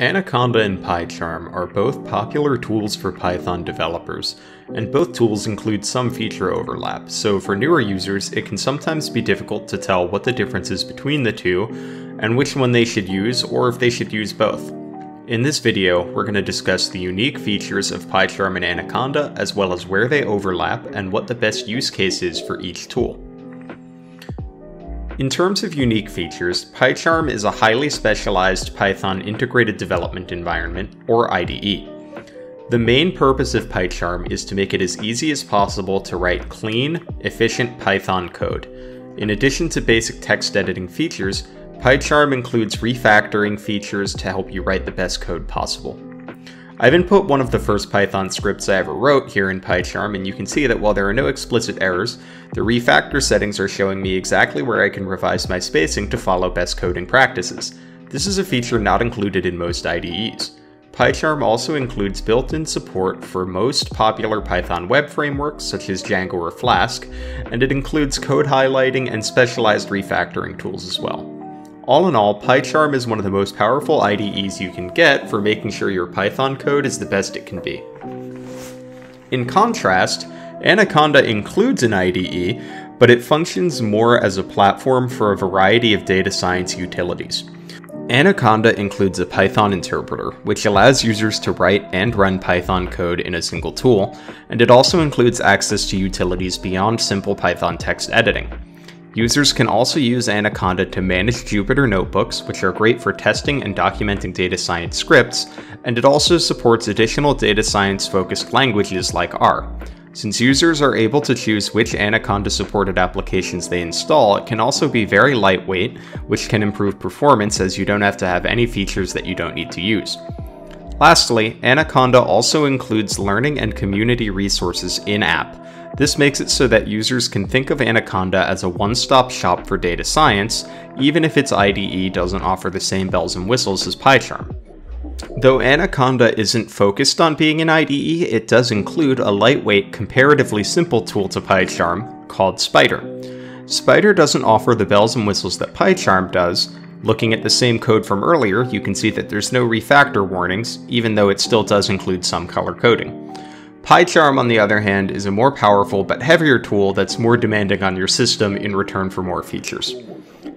Anaconda and PyCharm are both popular tools for Python developers, and both tools include some feature overlap, so for newer users it can sometimes be difficult to tell what the difference is between the two, and which one they should use, or if they should use both. In this video, we're going to discuss the unique features of PyCharm and Anaconda, as well as where they overlap and what the best use case is for each tool. In terms of unique features, PyCharm is a highly specialized Python integrated development environment, or IDE. The main purpose of PyCharm is to make it as easy as possible to write clean, efficient Python code. In addition to basic text editing features, PyCharm includes refactoring features to help you write the best code possible. I've input one of the first Python scripts I ever wrote here in PyCharm, and you can see that while there are no explicit errors, the refactor settings are showing me exactly where I can revise my spacing to follow best coding practices. This is a feature not included in most IDEs. PyCharm also includes built-in support for most popular Python web frameworks such as Django or Flask, and it includes code highlighting and specialized refactoring tools as well. All in all, PyCharm is one of the most powerful IDEs you can get for making sure your Python code is the best it can be. In contrast, Anaconda includes an IDE, but it functions more as a platform for a variety of data science utilities. Anaconda includes a Python interpreter, which allows users to write and run Python code in a single tool, and it also includes access to utilities beyond simple Python text editing. Users can also use Anaconda to manage Jupyter notebooks, which are great for testing and documenting data science scripts, and it also supports additional data science focused languages like R. Since users are able to choose which Anaconda supported applications they install, it can also be very lightweight, which can improve performance as you don't have to have any features that you don't need to use. Lastly, Anaconda also includes learning and community resources in app, this makes it so that users can think of Anaconda as a one-stop shop for data science, even if its IDE doesn't offer the same bells and whistles as PyCharm. Though Anaconda isn't focused on being an IDE, it does include a lightweight, comparatively simple tool to PyCharm called Spyder. Spyder doesn't offer the bells and whistles that PyCharm does. Looking at the same code from earlier, you can see that there's no refactor warnings, even though it still does include some color coding. PyCharm, on the other hand, is a more powerful but heavier tool that's more demanding on your system in return for more features.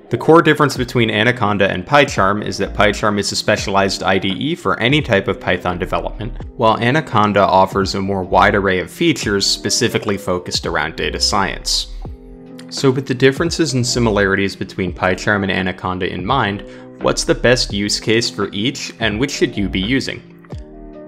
The core difference between Anaconda and PyCharm is that PyCharm is a specialized IDE for any type of Python development, while Anaconda offers a more wide array of features specifically focused around data science. So with the differences and similarities between PyCharm and Anaconda in mind, what's the best use case for each and which should you be using?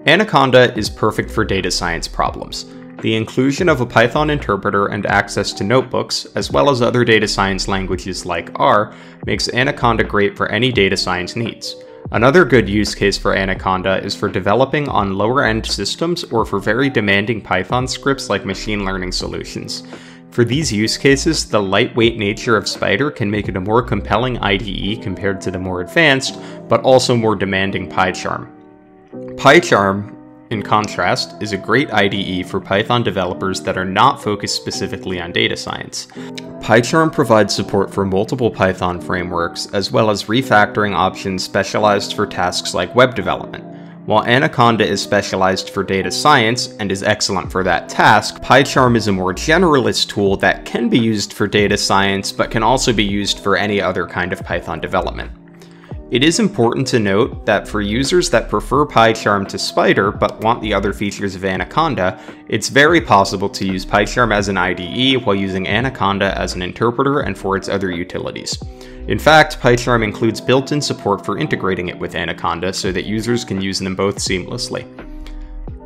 Anaconda is perfect for data science problems. The inclusion of a Python interpreter and access to notebooks, as well as other data science languages like R, makes Anaconda great for any data science needs. Another good use case for Anaconda is for developing on lower end systems or for very demanding Python scripts like machine learning solutions. For these use cases, the lightweight nature of Spyder can make it a more compelling IDE compared to the more advanced, but also more demanding PyCharm. PyCharm, in contrast, is a great IDE for Python developers that are not focused specifically on data science. PyCharm provides support for multiple Python frameworks, as well as refactoring options specialized for tasks like web development. While Anaconda is specialized for data science and is excellent for that task, PyCharm is a more generalist tool that can be used for data science but can also be used for any other kind of Python development. It is important to note that for users that prefer PyCharm to Spyder but want the other features of Anaconda, it's very possible to use PyCharm as an IDE while using Anaconda as an interpreter and for its other utilities. In fact, PyCharm includes built-in support for integrating it with Anaconda so that users can use them both seamlessly.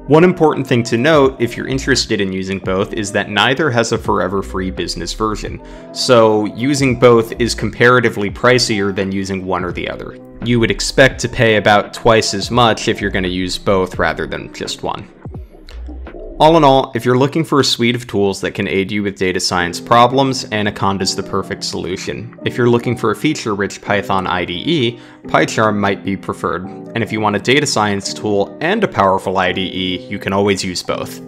One important thing to note if you're interested in using both is that neither has a forever free business version, so using both is comparatively pricier than using one or the other. You would expect to pay about twice as much if you're going to use both rather than just one. All in all, if you're looking for a suite of tools that can aid you with data science problems, Anaconda is the perfect solution. If you're looking for a feature-rich Python IDE, PyCharm might be preferred. And if you want a data science tool and a powerful IDE, you can always use both.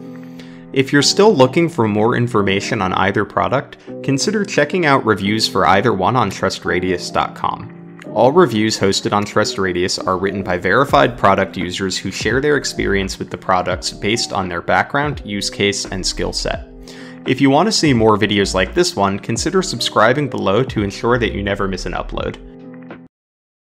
If you're still looking for more information on either product, consider checking out reviews for either one on trustradius.com. All reviews hosted on TrustRadius are written by verified product users who share their experience with the products based on their background, use case, and skill set. If you want to see more videos like this one, consider subscribing below to ensure that you never miss an upload.